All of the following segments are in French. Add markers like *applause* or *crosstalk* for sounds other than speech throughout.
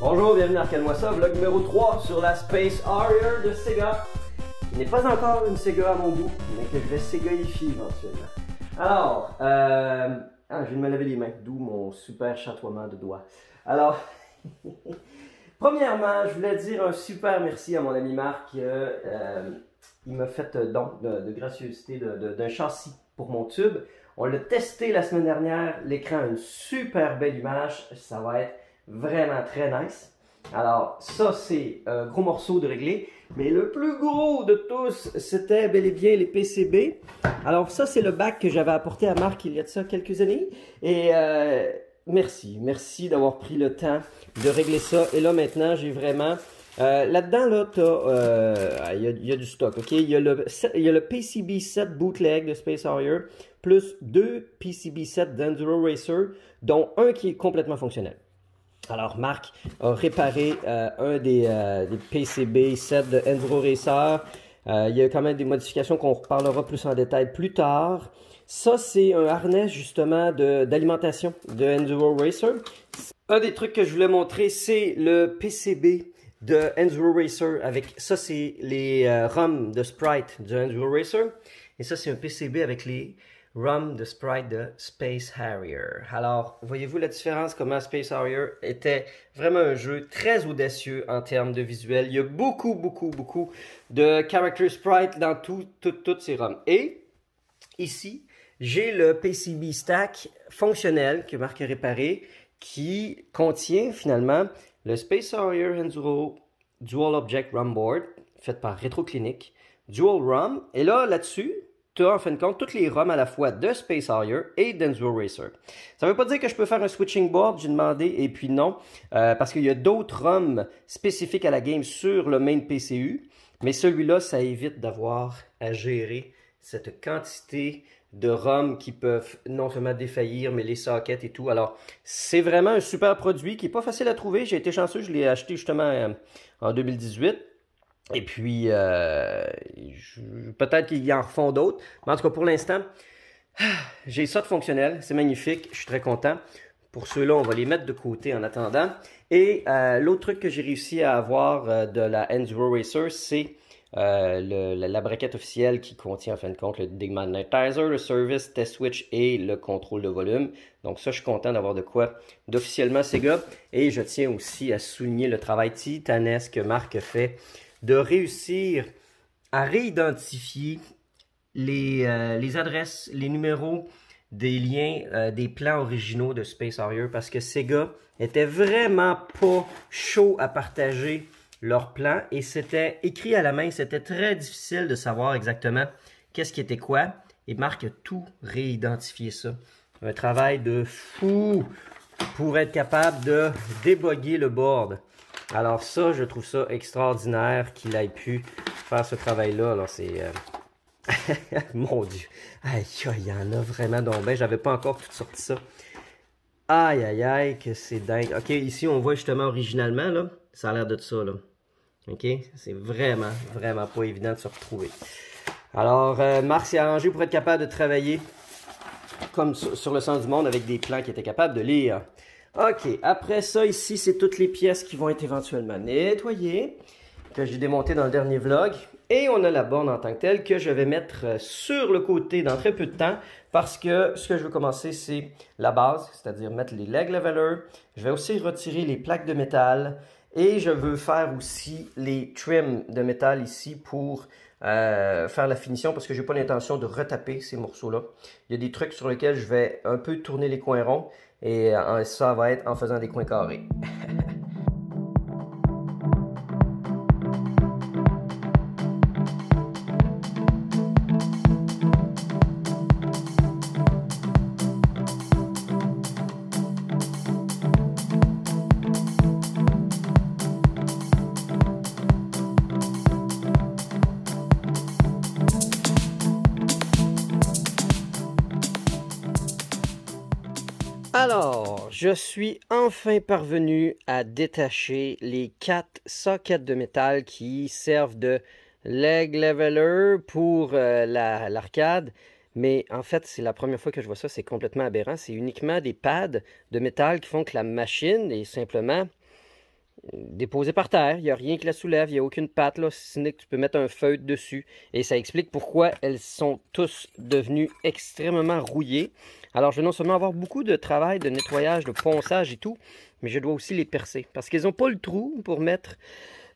Bonjour, bienvenue dans Arcade Moi Ça, vlog numéro 3 sur la Space Harrier de Sega. Il n'est pas encore une Sega à mon goût, mais que je vais Segaifier éventuellement. Alors, euh... ah, je viens de me laver les mains, d'où mon super chatoiement de doigts. Alors, *laughs* premièrement, je voulais dire un super merci à mon ami Marc. Euh, il m'a fait don de, de gracieuseté d'un châssis pour mon tube. On l'a testé la semaine dernière. L'écran a une super belle image. Ça va être vraiment très nice. Alors, ça, c'est un gros morceau de réglé. Mais le plus gros de tous, c'était bel et bien les PCB. Alors, ça, c'est le bac que j'avais apporté à Marc il y a de ça quelques années. Et euh, merci, merci d'avoir pris le temps de régler ça. Et là, maintenant, j'ai vraiment... Euh, là-dedans, là, euh, il y, a du stock, ok? Il y a le, y a le PCB set bootleg de Space Harrier, plus deux PCB sets d'Enduro Racer, dont un qui est complètement fonctionnel. Alors, Marc a réparé euh, un des, euh, PCB sets de Enduro Racer. Euh, il y a quand même des modifications qu'on reparlera plus en détail plus tard. Ça, c'est un harnais justement d'alimentation de, Enduro Racer. Un des trucs que je voulais montrer, c'est le PCB de Enduro Racer avec ça, c'est les ROM de Sprite de Enduro Racer. Et ça, c'est un PCB avec les ROM de sprite de Space Harrier. Alors, voyez-vous la différence? Comment Space Harrier était vraiment un jeu très audacieux en termes de visuel? Il y a beaucoup, beaucoup, beaucoup de character sprite dans toutes ces ROM. Et ici, j'ai le PCB stack fonctionnel que Marc a réparé qui contient finalement le Space Harrier Enduro Dual Object ROM Board fait par RetroClinic, Dual ROM. Et là, là-dessus, en fin de compte toutes les ROM à la fois de Space Harrier et d'Enduro Racer. Ça ne veut pas dire que je peux faire un switching board, j'ai demandé, et puis non, euh, parce qu'il y a d'autres ROM spécifiques à la game sur le main PCU, mais celui-là, ça évite d'avoir à gérer cette quantité de ROM qui peuvent non seulement défaillir, mais les sockets et tout. Alors, c'est vraiment un super produit qui n'est pas facile à trouver. J'ai été chanceux, je l'ai acheté justement euh, en 2018. Et puis, euh, peut-être qu'il y en refont d'autres. Mais en tout cas, pour l'instant, *sighs* j'ai ça de fonctionnel. C'est magnifique. Je suis très content. Pour ceux-là, on va les mettre de côté en attendant. Et euh, l'autre truc que j'ai réussi à avoir euh, de la Enduro Racer, c'est la, braquette officielle qui contient en fin de compte le demagnetizer, le service, test switch et le contrôle de volume. Donc ça, je suis content d'avoir de quoi d'officiellement Sega. Et je tiens aussi à souligner le travail titanesque que Marc fait de réussir à réidentifier les, euh, les adresses, les numéros des liens, euh, des plans originaux de Space Harrier parce que Sega était vraiment pas chaud à partager leurs plans et c'était écrit à la main, c'était très difficile de savoir exactement qu'est-ce qui était quoi et Marc a tout réidentifié ça. Un travail de fou pour être capable de déboguer le board. Alors ça, je trouve ça extraordinaire qu'il ait pu faire ce travail-là. Alors c'est... Euh, *laughs* mon Dieu. Aïe, il y en a vraiment donc ben, J'avais pas encore tout sorti ça. Aïe, aïe, aïe, que c'est dingue. OK, ici, on voit justement originalement, là. Ça a l'air de ça, là. OK? C'est vraiment, vraiment pas évident de se retrouver. Alors, euh, Marc s'est arrangé pour être capable de travailler comme sur le sens du monde avec des plans qui étaient capables de lire. OK, après ça, ici, c'est toutes les pièces qui vont être éventuellement nettoyées, que j'ai démontées dans le dernier vlog. Et on a la borne en tant que telle que je vais mettre euh, sur le côté dans très peu de temps parce que ce que je veux commencer, c'est la base, c'est-à-dire mettre les leg levelers. Je vais aussi retirer les plaques de métal et je veux faire aussi les trims de métal ici pour euh, faire la finition parce que je n'ai pas l'intention de retaper ces morceaux-là. Il y a des trucs sur lesquels je vais un peu tourner les coins ronds et euh, ça va être en faisant des coins carrés. *laughs* je suis enfin parvenu à détacher les quatre sockets de métal qui servent de leg leveler pour euh, l'arcade. mais en fait, c'est la première fois que je vois ça, c'est complètement aberrant. C'est uniquement des pads de métal qui font que la machine est simplement déposée par terre. Il n'y a rien qui la soulève, il n'y a aucune patte. Là, ce n'est que tu peux mettre un feutre dessus. Et ça explique pourquoi elles sont tous devenues extrêmement rouillées. Alors, je vais non seulement avoir beaucoup de travail de nettoyage, de ponçage et tout, mais je dois aussi les percer. Parce qu'ils n'ont pas le trou pour mettre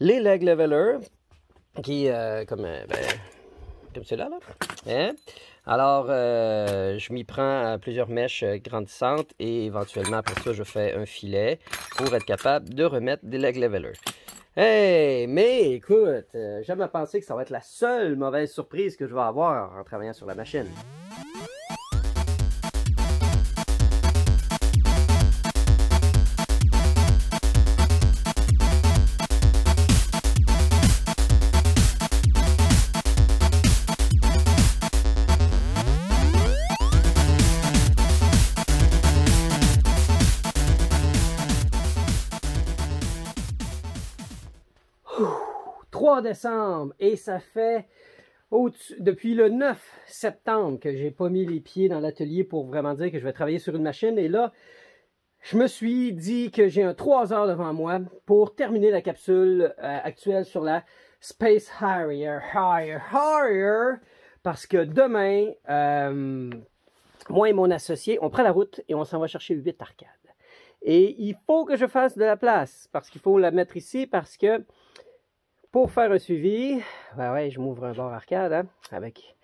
les leg levelers, qui, euh, comme, euh, ben, comme cela là. Hein? Alors, euh, je m'y prends à plusieurs mèches grandissantes et éventuellement, après ça, je fais un filet pour être capable de remettre des leg levelers. Hey, mais écoute, jamais pensé que ça va être la seule mauvaise surprise que je vais avoir en travaillant sur la machine. 3 décembre. Et ça fait depuis le 9 septembre que j'ai pas mis les pieds dans l'atelier pour vraiment dire que je vais travailler sur une machine. Et là je me suis dit que j'ai un 3 heures devant moi pour terminer la capsule euh, actuelle sur la Space Harrier. Harrier Harrier parce que demain euh, moi et mon associé on prend la route et on s'en va chercher 8 arcades. Et il faut que je fasse de la place parce qu'il faut la mettre ici parce que pour faire un suivi, ben je m'ouvre un bar arcade hein, avec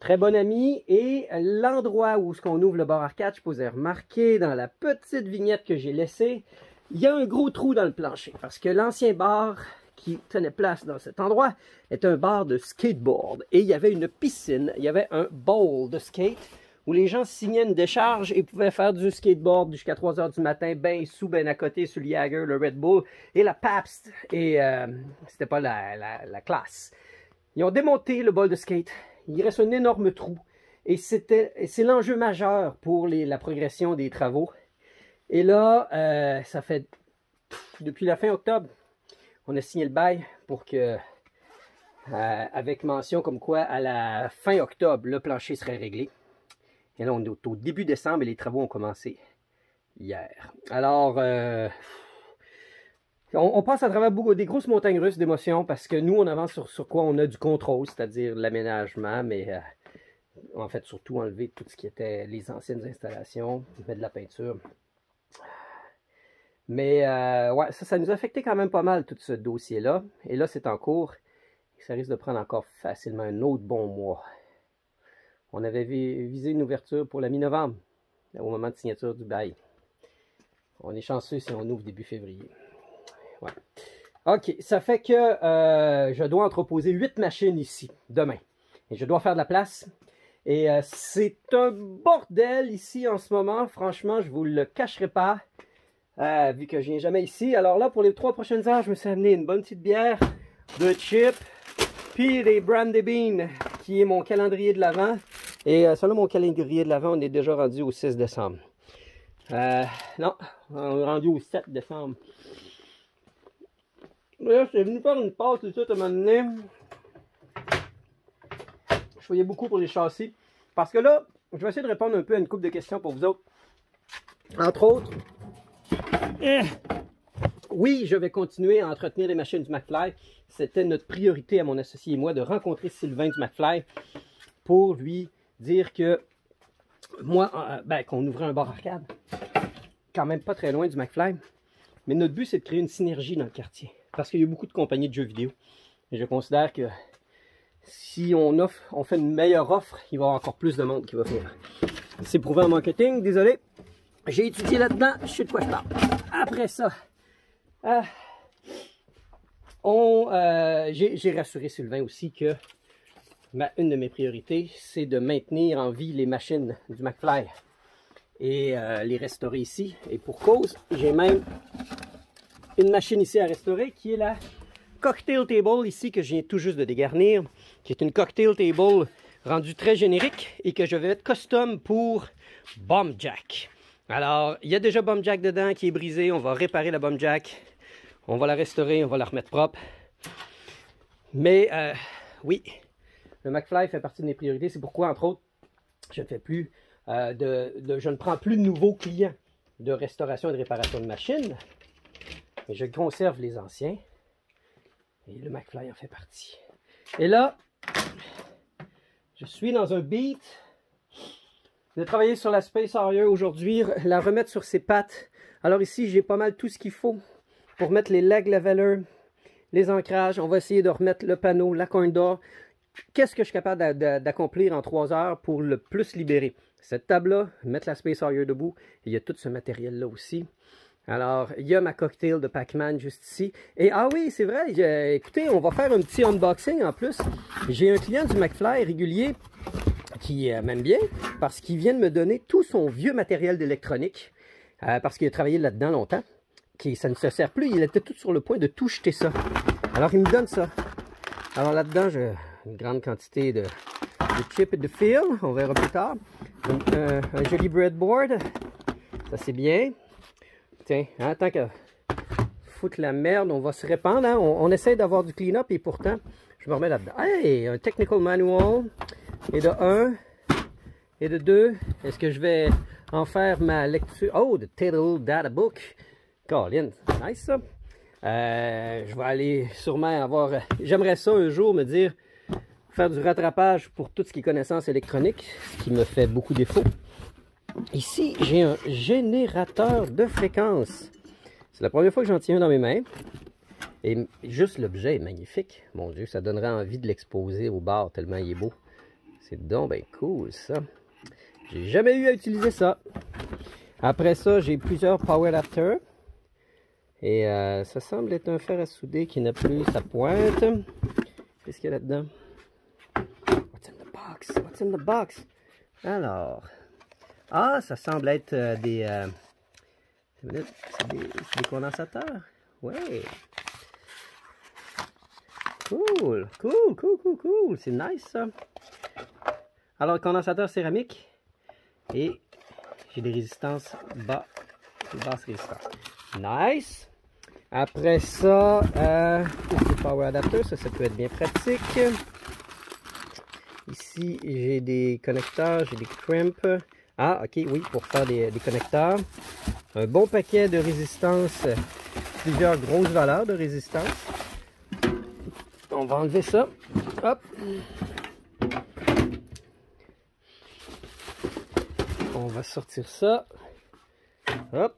très bon ami. Et l'endroit où ce qu'on ouvre le bar arcade, je posais remarquer dans la petite vignette que j'ai laissée, il y a un gros trou dans le plancher. Parce que l'ancien bar qui tenait place dans cet endroit est un bar de skateboard. Et il y avait une piscine, il y avait un bowl de skate où les gens signaient une décharge et pouvaient faire du skateboard jusqu'à 3 h du matin, ben sous, ben à côté, sur le Jagger, le Red Bull et la Pabst. Et euh, c'était pas la, classe. Ils ont démonté le bol de skate. Il reste un énorme trou. Et c'est l'enjeu majeur pour la progression des travaux. Et là, euh, ça fait depuis la fin octobre, on a signé le bail pour que, euh, avec mention comme quoi à la fin octobre, le plancher serait réglé. Et là, on est au, début décembre et les travaux ont commencé hier. Alors, euh, on, passe à travers beaucoup, des grosses montagnes russes d'émotions parce que nous, on avance sur, quoi? On a du contrôle, c'est-à-dire l'aménagement, mais euh, en fait, surtout enlever tout ce qui était les anciennes installations, mettre de la peinture. Mais euh, ouais, ça, ça nous a affecté quand même pas mal, tout ce dossier-là. Et là, c'est en cours. ça risque de prendre encore facilement un autre bon mois. On avait visé une ouverture pour la mi-novembre, au moment de signature du bail. On est chanceux si on ouvre début février. OK, ça fait que euh, je dois entreposer 8 machines ici, demain. Et je dois faire de la place. Et euh, c'est un bordel ici en ce moment. Franchement, je ne vous le cacherai pas, euh, vu que je viens jamais ici. Alors là, pour les trois prochaines heures, je me suis amené une bonne petite bière, de chips, puis des brandy beans, qui est mon calendrier de l'avant. Et euh, selon mon calendrier de l'avant, on est déjà rendu au 6 décembre. Euh, non, on est rendu au 7 décembre. Là, je suis venu faire une passe tout à un moment. Je voyais beaucoup pour les châssis. Parce que là, je vais essayer de répondre un peu à une couple de questions pour vous autres. Entre autres, eh, oui, je vais continuer à entretenir les machines du McFly. C'était notre priorité à mon associé et moi de rencontrer Sylvain du McFly pour lui dire que moi, euh, ben, qu'on ouvrait un bar arcade, quand même pas très loin du McFly. Mais notre but, c'est de créer une synergie dans le quartier. Parce qu'il y a beaucoup de compagnies de jeux vidéo. Et je considère que si on on fait une meilleure offre, il va y avoir encore plus de monde qui va venir. C'est prouvé en marketing, désolé. J'ai étudié là-dedans, je sais de quoi je parle. Après ça, euh, euh, j'ai rassuré Sylvain aussi que une de mes priorités, c'est de maintenir en vie les machines du McFly et euh, les restaurer ici. Et pour cause, j'ai même une machine ici à restaurer qui est la cocktail table ici que je viens tout juste de dégarnir, qui est une cocktail table rendue très générique et que je vais mettre custom pour Bomb Jack. Alors, il y a déjà Bomb Jack dedans qui est brisé. On va réparer la Bomb Jack. On va la restaurer, on va la remettre propre. Mais euh, oui, le McFly fait partie de mes priorités. C'est pourquoi, entre autres, je ne fais plus euh, de, je ne prends plus de nouveaux clients de restauration et de réparation de machines. Mais je conserve les anciens. Et le McFly en fait partie. Et là, je suis dans un beat de travailler sur la Space Harrier aujourd'hui, la remettre sur ses pattes. Alors ici, j'ai pas mal tout ce qu'il faut pour mettre les leg levelers, les ancrages. On va essayer de remettre le panneau, la coin d'or. Qu'est-ce que je suis capable d'accomplir en trois heures pour le plus libérer? Cette table-là, mettre la Space Harrier debout. il y a tout ce matériel-là aussi. Alors, il y a ma cocktail de Pac-Man juste ici. Et ah oui, c'est vrai, écoutez, on va faire un petit unboxing en plus. J'ai un client du McFly régulier qui euh, m'aime bien parce qu'il vient de me donner tout son vieux matériel d'électronique euh, parce qu'il a travaillé là-dedans longtemps. Qui, ça ne se sert plus, il était tout sur le point de tout jeter ça. Alors, il me donne ça. Alors là-dedans, j'ai une grande quantité de, de chips et de fil, on verra plus tard. Un, un joli breadboard, ça c'est bien. Tiens, hein, tant que foutre la merde, on va se répandre. Hein. On, essaie d'avoir du clean-up et pourtant, je me remets là-dedans. Hey, un technical manual. Et de 1 et de 2. Est-ce que je vais en faire ma lecture? Oh, the title data book. Colin, nice ça. Euh, je vais aller sûrement avoir... J'aimerais ça un jour me dire faire du rattrapage pour tout ce qui est connaissance électronique, ce qui me fait beaucoup défaut. Ici, j'ai un générateur de fréquences. C'est la première fois que j'en tiens un dans mes mains. Et juste l'objet est magnifique. Mon Dieu, ça donnerait envie de l'exposer au bar tellement il est beau. C'est donc bien cool, ça. J'ai jamais eu à utiliser ça. Après ça, j'ai plusieurs power adapters. Et euh, ça semble être un fer à souder qui n'a plus sa pointe. Qu'est-ce qu'il y a là-dedans? What's in the box? What's in the box? Alors, ah, ça semble être euh, des, euh, des, condensateurs. Ouais. Cool, cool, cool, cool, cool. C'est nice ça. Alors, condensateur céramique. Et j'ai des résistances bas, des basses résistances. Nice. Après ça, euh, power adapter, ça, ça peut être bien pratique. Ici, j'ai des connecteurs, j'ai des crimps. Ah, ok, oui, pour faire des, connecteurs. Un bon paquet de résistance, plusieurs grosses valeurs de résistance. On va enlever ça. Hop. On va sortir ça. Hop.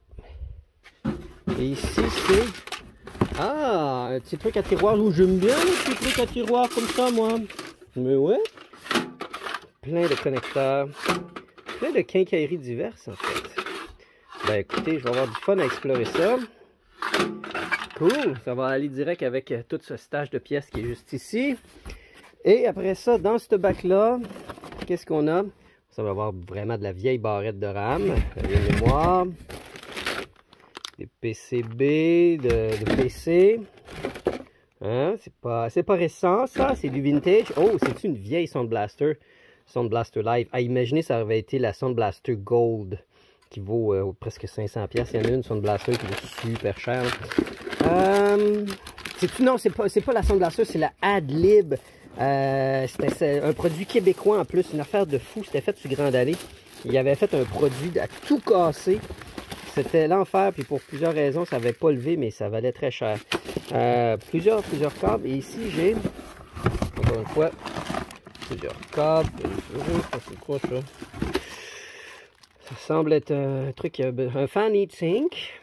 Et ici, c'est... Ah, un petit truc à tiroir. où j'aime bien les petits trucs à tiroir comme ça, moi. Mais ouais. Plein de connecteurs plein de quincailleries diverses, en fait. Ben écoutez, je vais avoir du fun à explorer ça. Cool, ça va aller direct avec euh, tout ce stage de pièces qui est juste ici. Et après ça, dans ce bac-là, qu'est-ce qu'on a? Ça va avoir vraiment de la vieille barrette de RAM, des mémoires, des PCB, de, PC. Hein? C'est pas, pas récent, ça, c'est du vintage. Oh, c'est une vieille Sound Blaster? Sound Blaster Live. À imaginer, ça avait été la Sound Blaster Gold qui vaut euh, presque 500 pièces. Il y en a une Sound Blaster qui vaut super cher. Euh, non, c'est pas, pas la Sound Blaster, c'est la Adlib. Euh, c'était un produit québécois en plus, une affaire de fou. C'était fait sur Grande Allée. Il avait fait un produit à tout casser. C'était l'enfer, puis pour plusieurs raisons, ça n'avait pas levé, mais ça valait très cher. Euh, plusieurs, plusieurs câbles. Et ici, j'ai, encore une fois, plusieurs câbles. C'est quoi ça? Ça semble être un truc, un fan heatsink.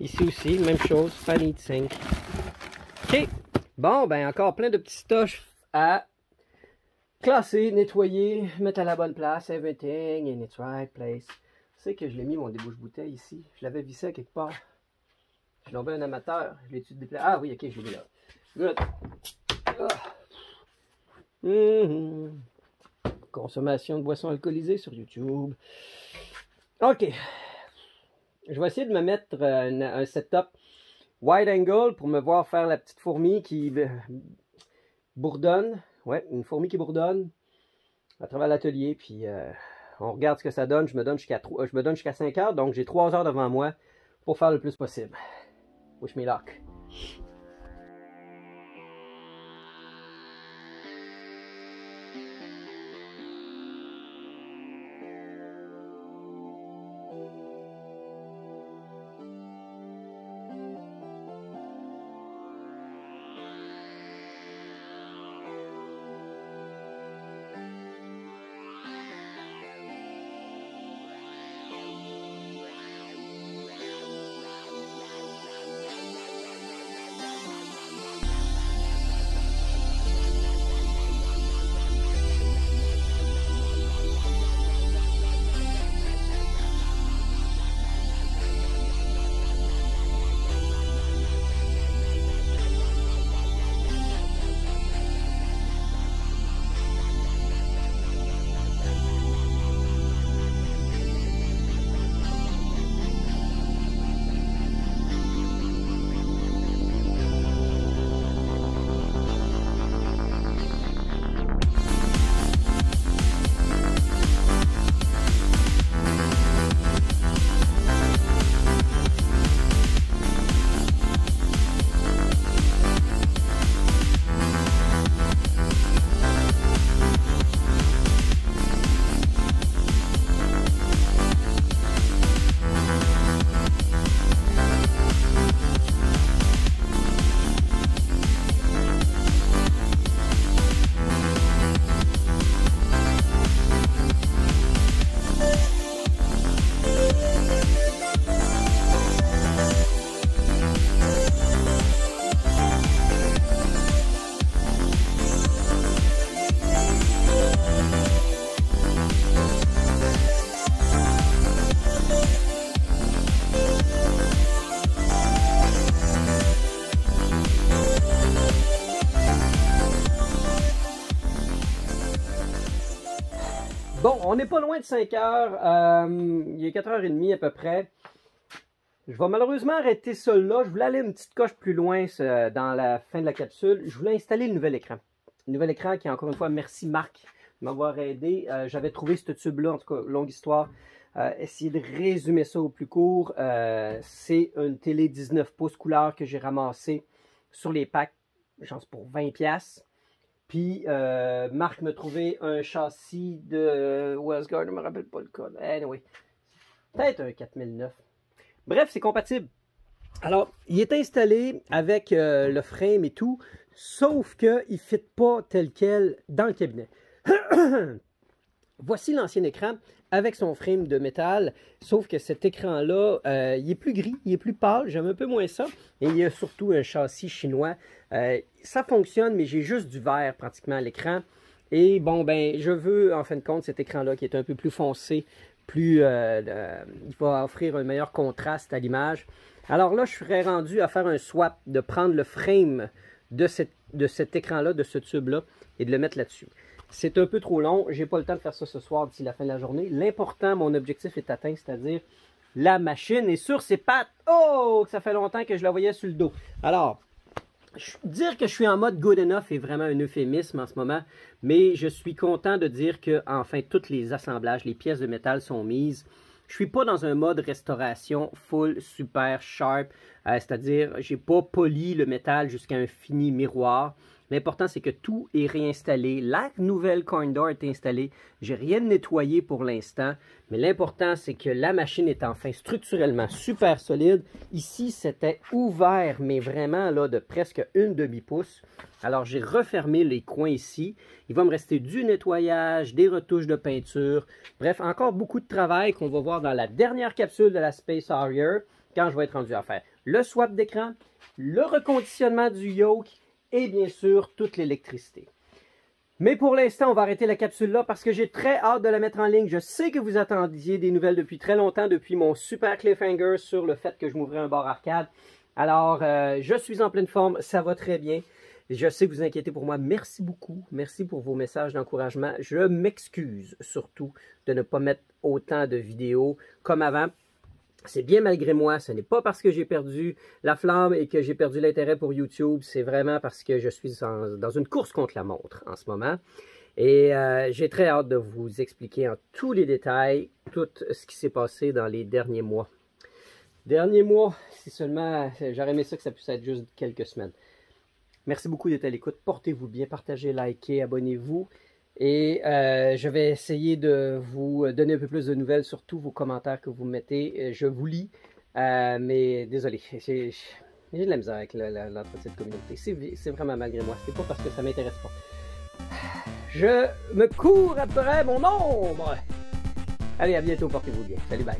Ici aussi, même chose, fan heatsink. Ok. Bon, ben encore plein de petits stoches à classer, nettoyer, mettre à la bonne place, everything in its right place. C'est que je l'ai mis mon débouche-bouteille ici. Je l'avais vissé quelque part. Je suis un amateur. Je l'ai-tu déplacé? Ah oui, ok, je l'ai mis là. Good. Mhm. Consommation de boissons alcoolisées sur YouTube. Ok. Je vais essayer de me mettre euh, un, setup wide angle pour me voir faire la petite fourmi qui euh, bourdonne. Ouais, une fourmi qui bourdonne à travers l'atelier. Puis euh, on regarde ce que ça donne. Je me donne jusqu'à je me donne jusqu'à 5 heures. Donc j'ai 3 heures devant moi pour faire le plus possible. Wish me luck. On n'est pas loin de 5 heures. Euh, il est 4h30 à peu près. Je vais malheureusement arrêter ça là. Je voulais aller une petite coche plus loin dans la fin de la capsule. Je voulais installer le nouvel écran. Nouvel écran qui, encore une fois, merci Marc de m'avoir aidé. Euh, j'avais trouvé ce tube-là, en tout cas, longue histoire. Euh, essayer de résumer ça au plus court. Euh, c'est une télé 19 pouces couleur que j'ai ramassée sur les packs, je pense pour 20$. Puis Marc m'a trouvé un châssis de Westgard, je ne me rappelle pas le code. Anyway, peut-être un 4009. Bref, c'est compatible. Alors, il est installé avec euh, le frame et tout, sauf qu'il ne fit pas tel quel dans le cabinet. *clears throat* Voici l'ancien écran avec son frame de métal, sauf que cet écran-là, euh, il est plus gris, il est plus pâle, j'aime un peu moins ça, et il y a surtout un châssis chinois. Euh, ça fonctionne, mais j'ai juste du vert pratiquement à l'écran. Et bon, ben, je veux en fin de compte cet écran-là qui est un peu plus foncé, plus, euh, il va offrir un meilleur contraste à l'image. Alors là, je serais rendu à faire un swap, de prendre le frame de, de cet écran-là, de ce tube-là, et de le mettre là-dessus. C'est un peu trop long, j'ai pas le temps de faire ça ce soir d'ici la fin de la journée. L'important, mon objectif est atteint, c'est-à-dire la machine est sur ses pattes. Oh, ça fait longtemps que je la voyais sur le dos. Alors, dire que je suis en mode good enough est vraiment un euphémisme en ce moment, mais je suis content de dire que enfin tous les assemblages, les pièces de métal sont mises. Je suis pas dans un mode restauration full super sharp, euh, c'est-à-dire j'ai pas poli le métal jusqu'à un fini miroir. L'important, c'est que tout est réinstallé. La nouvelle coin door est installée. J'ai rien nettoyé pour l'instant. Mais l'important, c'est que la machine est enfin structurellement super solide. Ici, c'était ouvert, mais vraiment là, de presque une demi-pouce. Alors, j'ai refermé les coins ici. Il va me rester du nettoyage, des retouches de peinture. Bref, encore beaucoup de travail qu'on va voir dans la dernière capsule de la Space Harrier quand je vais être rendu à faire le swap d'écran, le reconditionnement du yoke et bien sûr toute l'électricité. Mais pour l'instant, on va arrêter la capsule là parce que j'ai très hâte de la mettre en ligne. Je sais que vous attendiez des nouvelles depuis très longtemps, depuis mon super cliffhanger sur le fait que je m'ouvrais un bar arcade. Alors, euh, je suis en pleine forme, ça va très bien. Je sais que vous inquiétez pour moi. Merci beaucoup. Merci pour vos messages d'encouragement. Je m'excuse surtout de ne pas mettre autant de vidéos comme avant c'est bien malgré moi, ce n'est pas parce que j'ai perdu la flamme et que j'ai perdu l'intérêt pour YouTube, c'est vraiment parce que je suis dans une course contre la montre en ce moment. Et euh, j'ai très hâte de vous expliquer en tous les détails tout ce qui s'est passé dans les derniers mois. Derniers mois, c'est seulement, j'aurais aimé ça que ça puisse être juste quelques semaines. Merci beaucoup d'être à l'écoute. Portez-vous bien, partagez, likez, abonnez-vous. Et euh, je vais essayer de vous donner un peu plus de nouvelles sur tous vos commentaires que vous mettez. Euh, je vous lis, euh, mais désolé, *laughs* j'ai de la misère avec l'entretien de communauté. C'est vraiment malgré moi. C'est pas parce que ça m'intéresse pas. Je me cours après mon ombre. Allez, à bientôt, portez-vous bien. Salut, bye.